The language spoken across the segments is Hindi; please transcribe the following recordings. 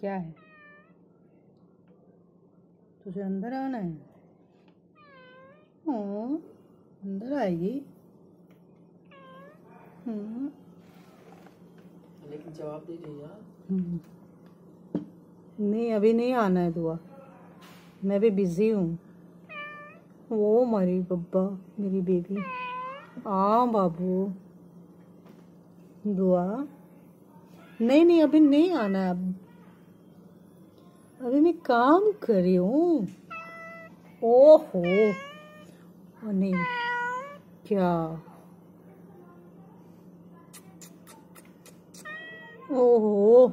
क्या है? तुझे अंदर आना है? हाँ अंदर आएगी। हाँ। लेकिन जवाब दे रही यार। हम्म। नहीं अभी नहीं आना है दुआ। मैं भी बिज़ी हूँ। वो मरी बब्बा मेरी बेबी आ बाबू। दुआ। नहीं नहीं अभी नहीं आना है अब। अभी मैं काम कर रही हूँ। ओहो। नहीं। क्या? ओहो।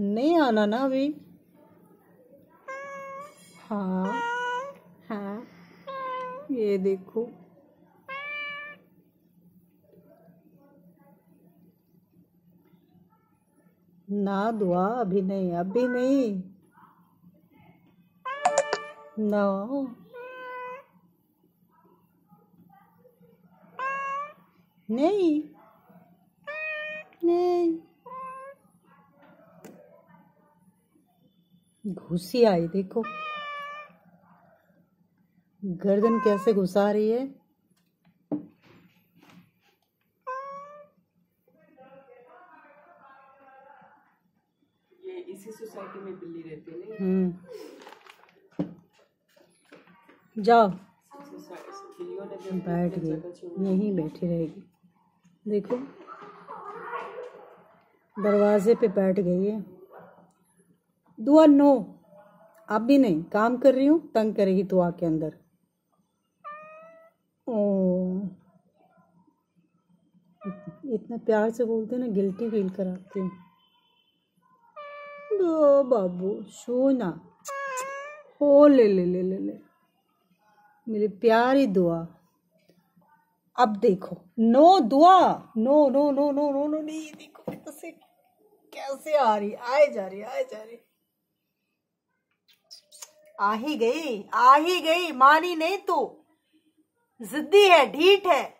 नहीं आना ना अभी। हाँ। हाँ। ये देखो। ना दुआ, अभी नहीं अभी नहीं। ना। नहीं। नहीं। घुसी आई, देखो। गर्दन कैसे घुसा रही है ये इसी सोसाइटी में बिल्ली रहती है हम्म। जाओ। बैठ गई। यहीं बैठी रहेगी। देखो। दरवाजे पे बैठ गई है। दुआ, नो। अब भी नहीं। काम कर रही हूँ, तंग करेगी तो आके अंदर। ओ। इतना प्यार से बोलते हैं ना, गिल्टी फील कराती हूँ। बाबू, सोना। हो ले ले ले ले ले। मेरी प्यारी दुआ, अब देखो। नो दुआ। No no no no no no, नहीं देखो कैसे कैसे आ रही, आए जा रही, आए जा रही। आ ही गई, आ ही गई, मानी नहीं तू। जिद्दी है, ढीठ है।